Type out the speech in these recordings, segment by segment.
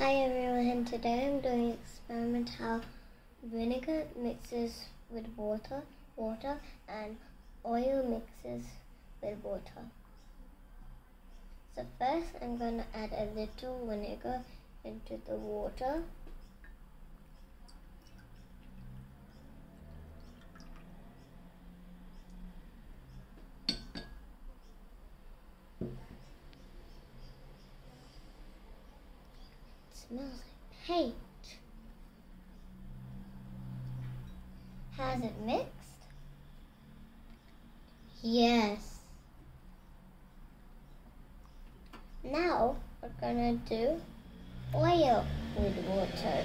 Hi everyone, today I'm doing an experiment how vinegar mixes with water, water and oil mixes with water. So first I'm going to add a little vinegar into the water. Smells like paint. Has it mixed? Yes. Now we're gonna do oil with water.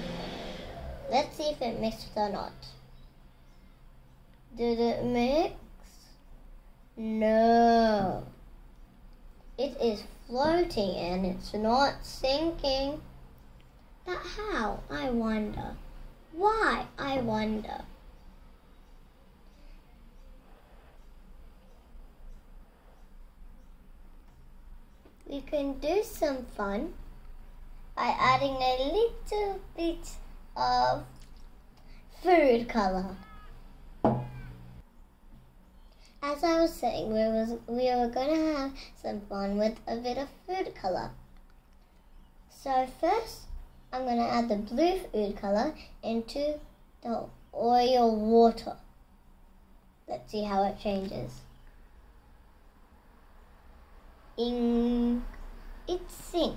Let's see if it mixed or not. Did it mix? No. It is floating and it's not sinking. But how, I wonder? Why, I wonder? We can do some fun by adding a little bit of food color. As I was saying, we, was, we were going to have some fun with a bit of food color. So first, I'm going to add the blue food color into the oil water. Let's see how it changes. In, it's synced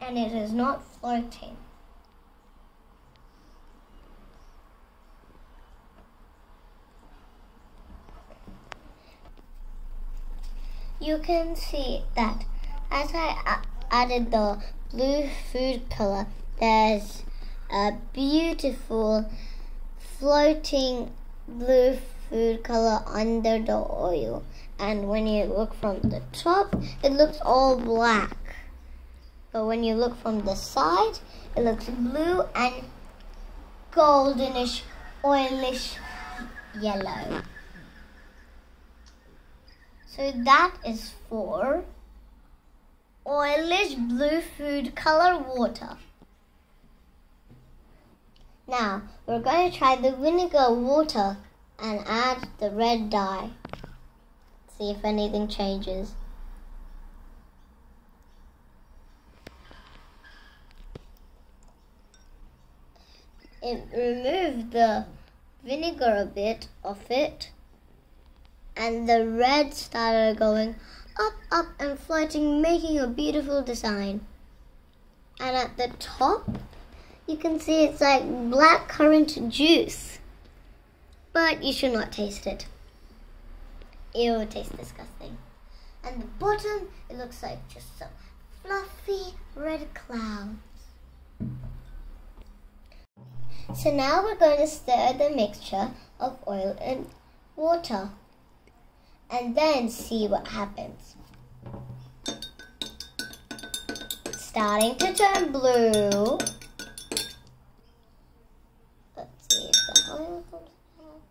and it is not floating. You can see that as I added the blue food color. There's a beautiful floating blue food color under the oil. And when you look from the top, it looks all black. But when you look from the side, it looks blue and goldenish, oilish yellow. So that is for oilish blue food color water. Now, we're going to try the vinegar water and add the red dye. See if anything changes. It removed the vinegar a bit of it and the red started going up, up, and floating, making a beautiful design. And at the top, you can see it's like black currant juice. But you should not taste it. It will taste disgusting. And the bottom, it looks like just some fluffy red clouds. So now we're going to stir the mixture of oil and water and then see what happens. starting to turn blue. Let's see if the oil comes out.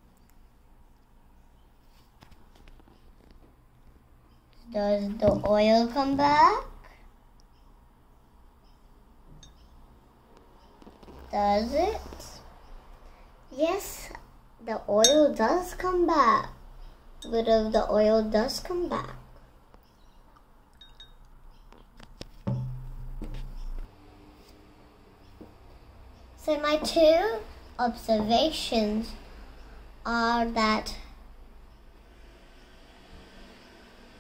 Does the oil come back? Does it? Yes, the oil does come back bit of the oil does come back. So my two observations are that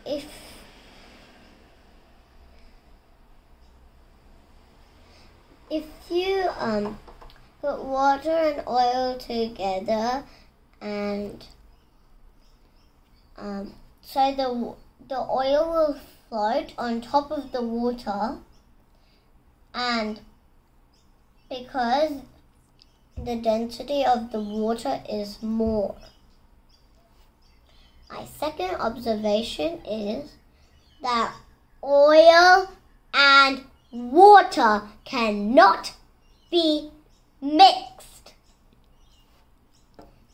if if you um put water and oil together and um, so the the oil will float on top of the water, and because the density of the water is more. My second observation is that oil and water cannot be mixed.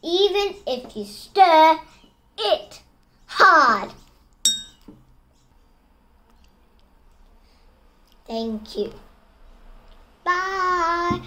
Even if you stir it Thank you. Bye.